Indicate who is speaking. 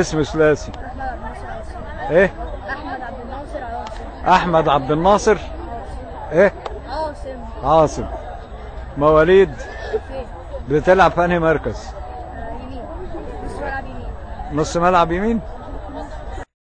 Speaker 1: اسم ثلاثي. إيه؟
Speaker 2: أحمد عبد الناصر. عاصم
Speaker 1: احمد عبد الناصر إيه؟
Speaker 2: عاصم.
Speaker 1: عاصم مواليد؟ بتلعب في أنهي مركز؟
Speaker 2: يمين.
Speaker 1: نص ملعب يمين؟